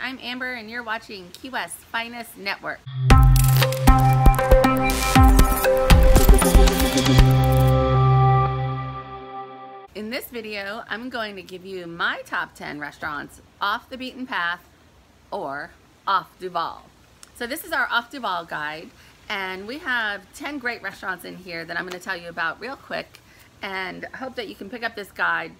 I'm Amber and you're watching Key West's Finest Network. In this video, I'm going to give you my top 10 restaurants off the beaten path or off Duval. So this is our off Duval guide and we have 10 great restaurants in here that I'm going to tell you about real quick and hope that you can pick up this guide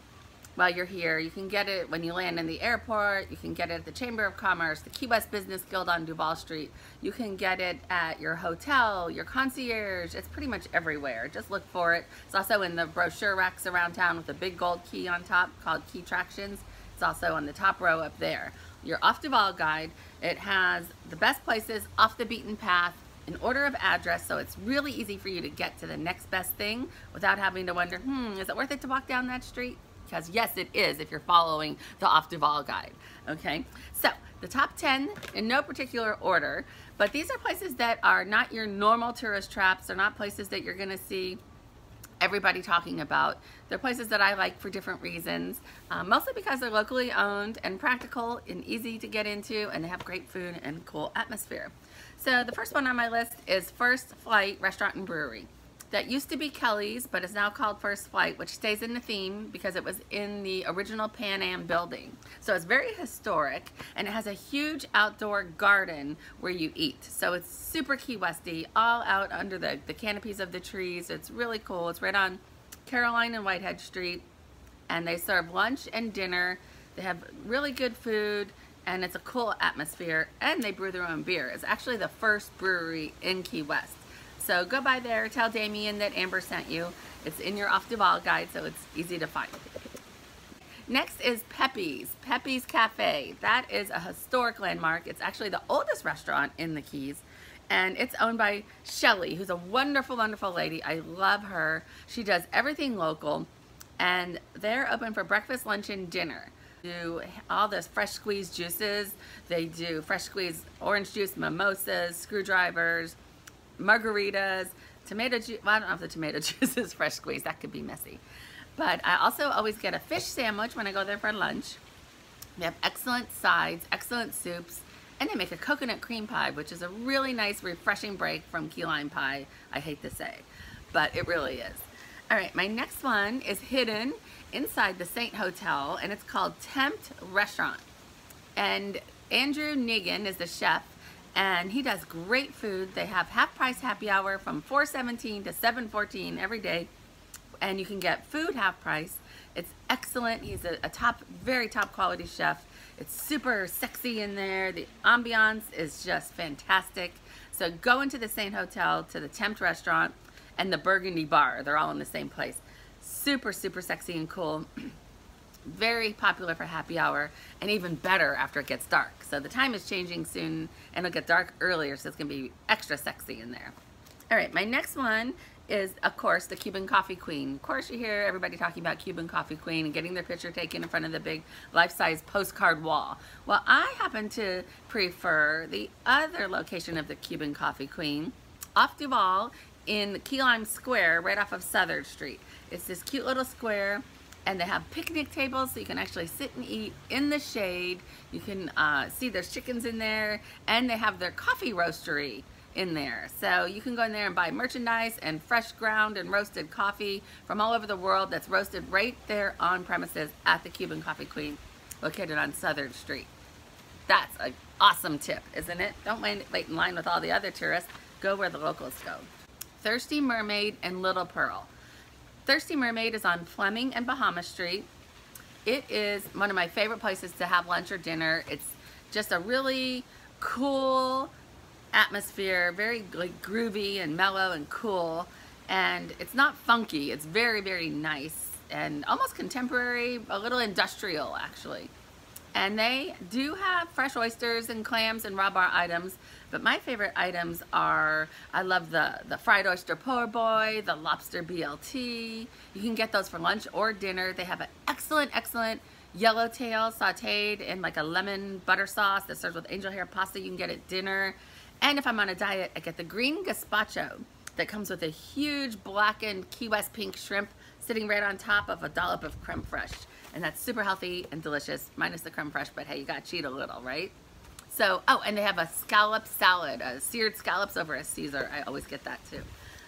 while you're here. You can get it when you land in the airport. You can get it at the Chamber of Commerce, the Key West Business Guild on Duval Street. You can get it at your hotel, your concierge. It's pretty much everywhere. Just look for it. It's also in the brochure racks around town with a big gold key on top called Key Tractions. It's also on the top row up there. Your Off Duval guide. It has the best places off the beaten path in order of address so it's really easy for you to get to the next best thing without having to wonder, hmm, is it worth it to walk down that street? Because yes, it is if you're following the Off Duval guide. Okay, so the top 10 in no particular order, but these are places that are not your normal tourist traps. They're not places that you're going to see everybody talking about. They're places that I like for different reasons, um, mostly because they're locally owned and practical and easy to get into, and they have great food and cool atmosphere. So the first one on my list is First Flight Restaurant and Brewery that used to be Kelly's, but is now called First Flight, which stays in the theme because it was in the original Pan Am building. So it's very historic, and it has a huge outdoor garden where you eat. So it's super Key Westy, all out under the, the canopies of the trees. It's really cool. It's right on Caroline and Whitehead Street, and they serve lunch and dinner. They have really good food, and it's a cool atmosphere, and they brew their own beer. It's actually the first brewery in Key West. So go by there, tell Damien that Amber sent you. It's in your Off Duval guide, so it's easy to find. Next is Pepe's, Pepe's Cafe. That is a historic landmark. It's actually the oldest restaurant in the Keys and it's owned by Shelly, who's a wonderful, wonderful lady. I love her. She does everything local and they're open for breakfast, lunch, and dinner. Do all those fresh squeezed juices. They do fresh squeezed orange juice, mimosas, screwdrivers, margaritas, tomato juice. Well, I don't know if the tomato juice is fresh squeezed. That could be messy. But I also always get a fish sandwich when I go there for lunch. They have excellent sides, excellent soups, and they make a coconut cream pie, which is a really nice, refreshing break from key lime pie, I hate to say, but it really is. All right, my next one is hidden inside the Saint Hotel, and it's called Tempt Restaurant. And Andrew Negan is the chef, and he does great food. They have half price happy hour from 417 to 714 every day and you can get food half price. It's excellent. He's a, a, top, very top quality chef. It's super sexy in there. The ambiance is just fantastic. So go into the Saint Hotel to the Tempt restaurant and the Burgundy Bar. They're all in the same place. Super, super sexy and cool. very popular for happy hour and even better after it gets dark. So the time is changing soon and it'll get dark earlier so it's gonna be extra sexy in there. All right, my next one is, of course, the Cuban Coffee Queen. Of course, you hear everybody talking about Cuban Coffee Queen and getting their picture taken in front of the big life-size postcard wall. Well, I happen to prefer the other location of the Cuban Coffee Queen, off Duval in Key Lime Square, right off of Southard Street. It's this cute little square and they have picnic tables so you can actually sit and eat in the shade. You can uh, see there's chickens in there and they have their coffee roastery in there. So you can go in there and buy merchandise and fresh ground and roasted coffee from all over the world that's roasted right there on premises at the Cuban Coffee Queen located on Southard Street. That's an awesome tip, isn't it? Don't wait, wait in line with all the other tourists. Go where the locals go. Thirsty Mermaid and Little Pearl. Thirsty Mermaid is on Fleming and Bahama Street. It is one of my favorite places to have lunch or dinner. It's just a really cool atmosphere, very like groovy and mellow and cool. And it's not funky, it's very, very nice and almost contemporary, a little industrial actually. And they do have fresh oysters and clams and raw bar items, but my favorite items are, I love the, the fried oyster po' boy, the lobster BLT. You can get those for lunch or dinner. They have an excellent, excellent yellowtail sauteed in like a lemon butter sauce that serves with angel hair pasta. You can get at dinner. And if I'm on a diet, I get the green gazpacho that comes with a huge blackened Key West pink shrimp sitting right on top of a dollop of creme fraiche. And that's super healthy and delicious, minus the creme fraiche, but hey, you gotta cheat a little, right? So, oh, and they have a scallop salad, a seared scallops over a Caesar. I always get that too.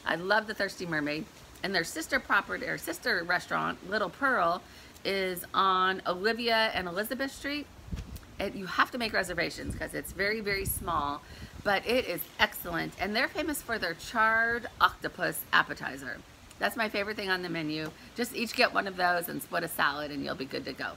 I love the Thirsty Mermaid. And their sister property, or sister restaurant, Little Pearl, is on Olivia and Elizabeth Street. And you have to make reservations because it's very, very small, but it is excellent. And they're famous for their charred octopus appetizer. That's my favorite thing on the menu. Just each get one of those and split a salad and you'll be good to go.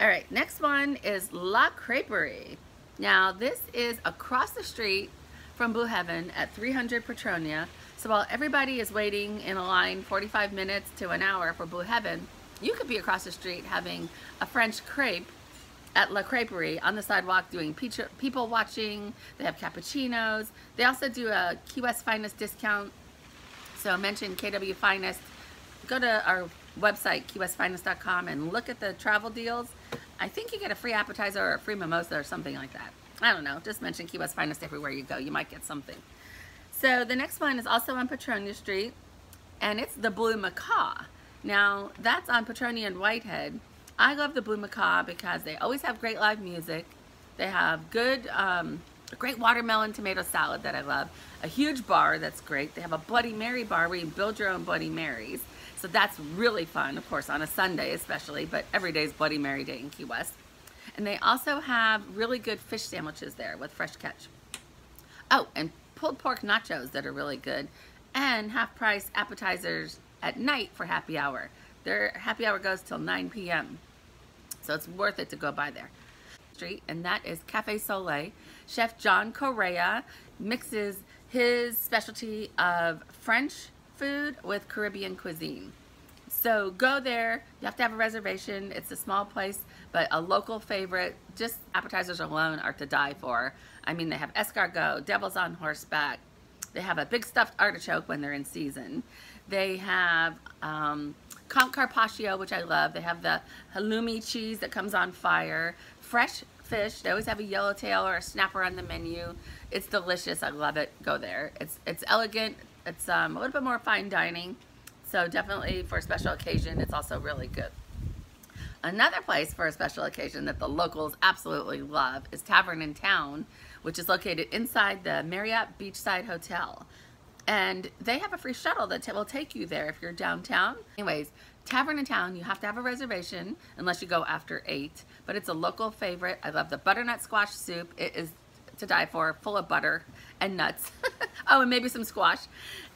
All right, next one is La Creperie. Now, this is across the street from Blue Heaven at 300 Petronia. So while everybody is waiting in a line 45 minutes to an hour for Blue Heaven, you could be across the street having a French crepe at La Creperie on the sidewalk doing people watching. They have cappuccinos. They also do a Key West Finest discount. So mention KW Finest. Go to our website, keywestfinest.com, and look at the travel deals. I think you get a free appetizer or a free mimosa or something like that. I don't know. Just mention Key West Finest everywhere you go. You might get something. So the next one is also on Petronia Street, and it's the Blue Macaw. Now, that's on Petronia and Whitehead. I love the Blue Macaw because they always have great live music. They have good, um, great watermelon tomato salad that I love. A huge bar that's great. They have a Bloody Mary bar where you build your own Bloody Marys. So that's really fun, of course, on a Sunday especially, but every day is Bloody Mary Day in Key West. And they also have really good fish sandwiches there with fresh catch. Oh, and pulled pork nachos that are really good. And half price appetizers at night for happy hour. Their happy hour goes till 9 p.m. So it's worth it to go by there. Street, and that is Cafe Solé. Chef John Correa mixes his specialty of French food with Caribbean cuisine. So go there. You have to have a reservation. It's a small place, but a local favorite. Just appetizers alone are to die for. I mean, they have escargot, devil's on horseback. They have a big stuffed artichoke when they're in season. They have um, conch carpaccio, which I love. They have the halloumi cheese that comes on fire. Fresh fish. They always have a yellowtail or a snapper on the menu. It's delicious. I love it. Go there. It's it's elegant. It's um, a little bit more fine dining. So definitely for a special occasion, it's also really good. Another place for a special occasion that the locals absolutely love is Tavern in Town, which is located inside the Marriott Beachside Hotel. And they have a free shuttle that will take you there if you're downtown. Anyways, Tavern in Town, you have to have a reservation unless you go after 8. But it's a local favorite. I love the butternut squash soup. It is to die for, full of butter and nuts. Oh, and maybe some squash.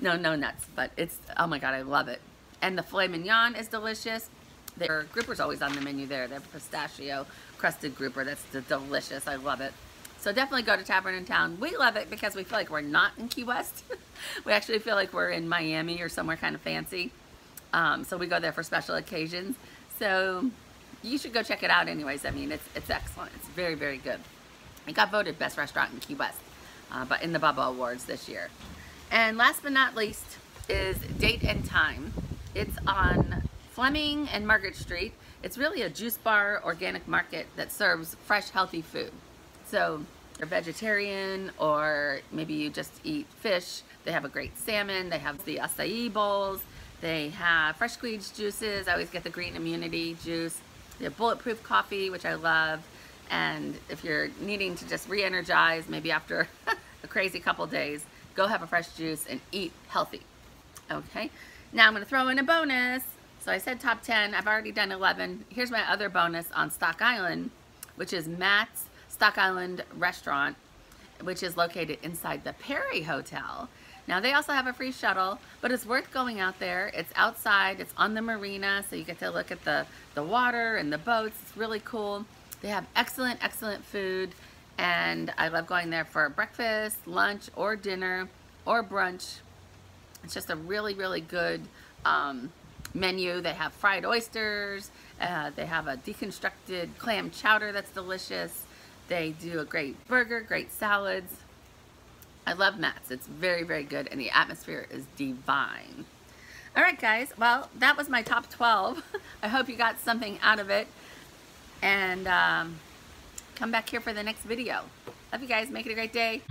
No, no nuts, but it's, oh my God, I love it. And the filet mignon is delicious. Their grouper's always on the menu there. Their pistachio crusted grouper. That's delicious. I love it. So definitely go to Tavern in Town. We love it because we feel like we're not in Key West. we actually feel like we're in Miami or somewhere kind of fancy. Um, so we go there for special occasions. So you should go check it out anyways. I mean, it's, it's excellent. It's very, very good. It got voted best restaurant in Key West, uh, but in the Bubba Awards this year. And last but not least is Date and Thyme. It's on Fleming and Margaret Street. It's really a juice bar organic market that serves fresh, healthy food. So you're vegetarian or maybe you just eat fish. They have a great salmon. They have the acai bowls. They have fresh squeezed juices. I always get the green immunity juice. They have bulletproof coffee, which I love. And if you're needing to just re-energize, maybe after crazy couple days, go have a fresh juice and eat healthy. Okay, now I'm gonna throw in a bonus. So I said top 10, I've already done 11. Here's my other bonus on Stock Island, which is Matt's Stock Island restaurant, which is located inside the Perry Hotel. Now they also have a free shuttle, but it's worth going out there. It's outside, it's on the marina, so you get to look at the, the water and the boats. It's really cool. They have excellent, excellent food, and I love going there for breakfast, lunch, or dinner, or brunch. It's just a really, really good um, menu. They have fried oysters, uh, they have a deconstructed clam chowder that's delicious. They do a great burger, great salads. I love Matt's. It's very, very good, and the atmosphere is divine. All right, guys. Well, that was my top 12. I hope you got something out of it. And um, come back here for the next video. Love you guys. Make it a great day.